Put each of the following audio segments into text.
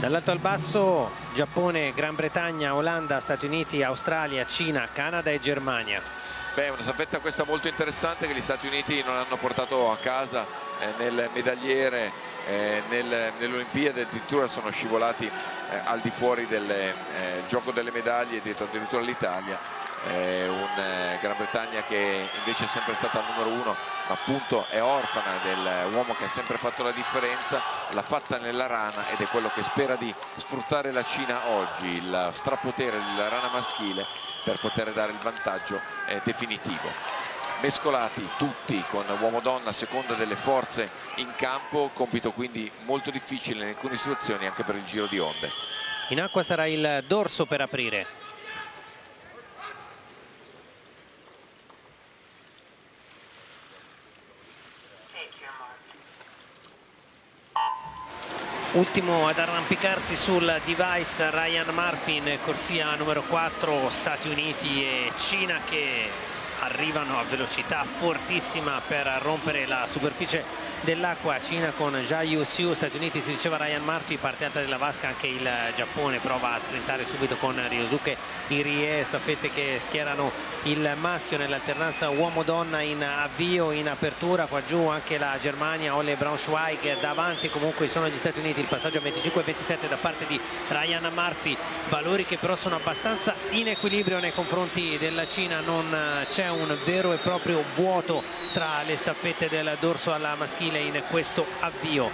Dall'alto al basso Giappone, Gran Bretagna, Olanda, Stati Uniti, Australia, Cina, Canada e Germania. Beh, una staffetta questa molto interessante che gli Stati Uniti non hanno portato a casa eh, nel medagliere eh, nel, nell'Olimpiade, addirittura sono scivolati eh, al di fuori del eh, gioco delle medaglie dietro addirittura l'Italia eh, un eh, Gran Bretagna che invece è sempre stata al numero uno ma appunto è orfana dell'uomo che ha sempre fatto la differenza l'ha fatta nella rana ed è quello che spera di sfruttare la Cina oggi il strapotere della rana maschile per poter dare il vantaggio eh, definitivo. Mescolati tutti con uomo-donna a seconda delle forze in campo compito quindi molto difficile in alcune situazioni anche per il giro di onde. In acqua sarà il dorso per aprire Ultimo ad arrampicarsi sul device Ryan Murphy in corsia numero 4 Stati Uniti e Cina che arrivano a velocità fortissima per rompere la superficie dell'acqua Cina con Jia Xiu, Stati Uniti si diceva Ryan Murphy, parte alta della vasca anche il Giappone prova a sprintare subito con Ryosuke Irie, staffette che schierano il maschio nell'alternanza uomo-donna in avvio, in apertura, qua giù anche la Germania, Ole Braunschweig davanti comunque sono gli Stati Uniti, il passaggio a 25-27 da parte di Ryan Murphy, valori che però sono abbastanza in equilibrio nei confronti della Cina, non c'è un vero e proprio vuoto tra le staffette del dorso alla maschile in questo avvio.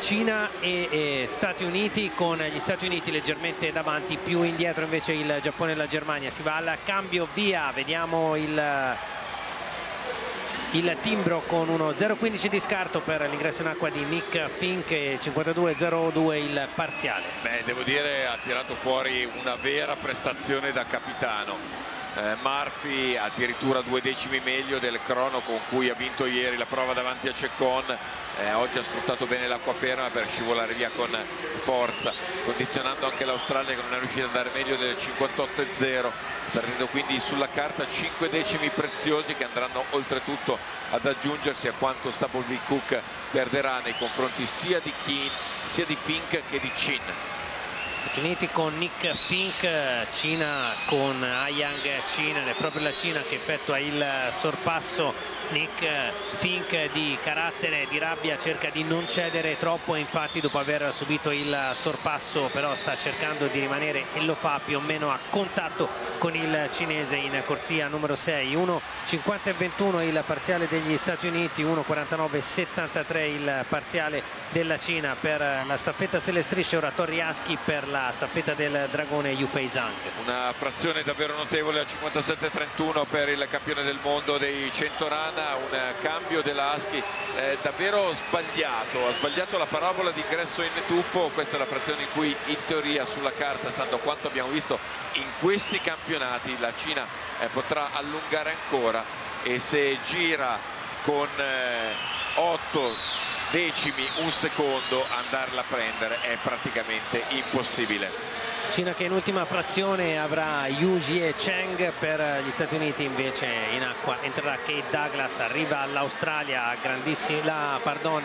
Cina e, e, Stati Uniti con gli Stati Uniti leggermente davanti più indietro invece il Giappone e la Germania. Si va al cambio via vediamo il il timbro con uno 0,15 di scarto per l'ingresso in acqua di Nick Fink e 52,02 il parziale. Beh, devo dire ha tirato fuori una vera prestazione da capitano eh, Murphy addirittura due decimi meglio del crono con cui ha vinto ieri la prova davanti a Ceccon eh, oggi ha sfruttato bene l'acqua ferma per scivolare via con forza condizionando anche l'Australia che non è riuscita ad andare meglio del 58,0 perdendo quindi sulla carta 5 decimi preziosi che andranno oltretutto ad aggiungersi a quanto Stable Cook perderà nei confronti sia di Keane sia di Fink che di Chin Stati Uniti con Nick Fink, Cina con Ayang Chin ed è proprio la Cina che effettua il sorpasso. Nick Fink di carattere, di rabbia cerca di non cedere troppo infatti dopo aver subito il sorpasso però sta cercando di rimanere e lo fa più o meno a contatto con il cinese in corsia numero 6 1.50 e 21 il parziale degli Stati Uniti 1.49 il parziale della Cina. Per la staffetta stelle strisce ora Torriaschi per la staffetta del dragone Yufei Zhang una frazione davvero notevole al 57-31 per il campione del mondo dei 100 rana un cambio della Husky eh, davvero sbagliato ha sbagliato la parabola di ingresso in tuffo questa è la frazione in cui in teoria sulla carta stando a quanto abbiamo visto in questi campionati la Cina eh, potrà allungare ancora e se gira con eh, 8 decimi, un secondo andarla a prendere è praticamente impossibile. Cina che in ultima frazione avrà Yu Jie Cheng per gli Stati Uniti invece in acqua entrerà Kate Douglas arriva all'Australia grandissima pardon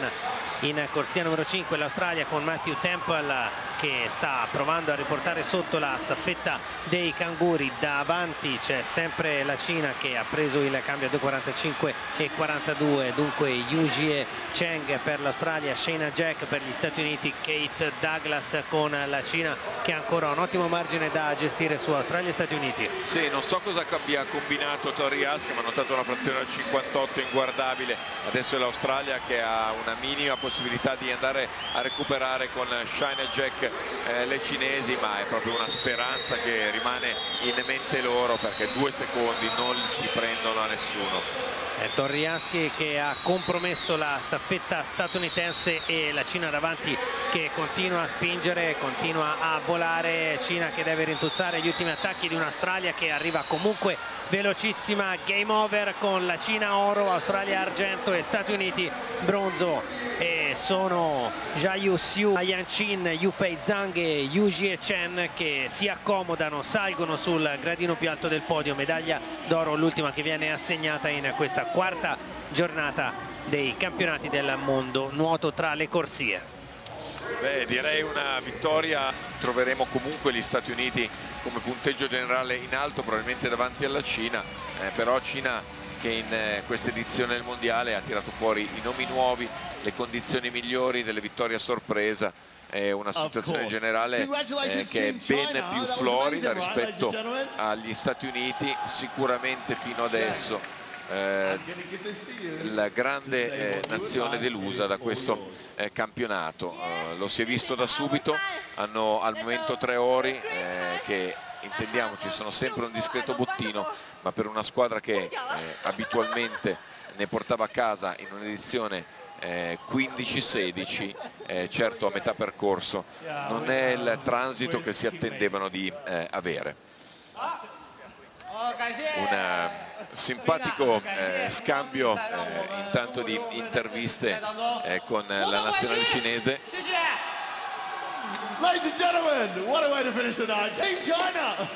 in corsia numero 5 l'Australia con Matthew Temple che sta provando a riportare sotto la staffetta dei canguri. Davanti c'è sempre la Cina che ha preso il cambio a 2.45 e 42 dunque Yujie Cheng per l'Australia Shayna Jack per gli Stati Uniti Kate Douglas con la Cina che ancora ha un ottimo margine da gestire su Australia e Stati Uniti. Sì non so cosa abbia combinato Tori Ask ma ha notato una frazione al 58 inguardabile. Adesso è l'Australia che ha una minima possibilità di andare a recuperare con Shayna Jack eh, le cinesi ma è proprio una speranza che rimane in mente loro perché due secondi non si prendono a nessuno. È Torriaschi che ha compromesso la staffetta statunitense e la Cina davanti che continua a spingere, continua a volare, Cina che deve rintuzzare gli ultimi attacchi di un'Australia che arriva comunque velocissima, game over con la Cina oro, Australia argento e Stati Uniti bronzo. E sono Jia Xiu, Yan Chin, Yufei Zhang e Yu Jie Chen che si accomodano, salgono sul gradino più alto del podio, medaglia d'oro l'ultima che viene assegnata in questa quarta giornata dei campionati del mondo nuoto tra le corsie. Beh, direi una vittoria, troveremo comunque gli Stati Uniti come punteggio generale in alto, probabilmente davanti alla Cina, eh, però Cina che in eh, questa edizione del Mondiale ha tirato fuori i nomi nuovi, le condizioni migliori delle vittorie a sorpresa, è una situazione generale eh, che è ben più florida rispetto agli Stati Uniti, sicuramente fino adesso eh, la grande eh, nazione delusa da questo eh, campionato. Eh, lo si è visto da subito. Hanno al momento tre ori eh, che intendiamoci sono sempre un discreto bottino ma per una squadra che eh, abitualmente ne portava a casa in un'edizione 15-16 certo a metà percorso non è il transito che si attendevano di avere. Un simpatico eh, scambio eh, intanto di interviste eh, con la nazionale cinese Ladies and gentlemen, what a way to finish the night. Team China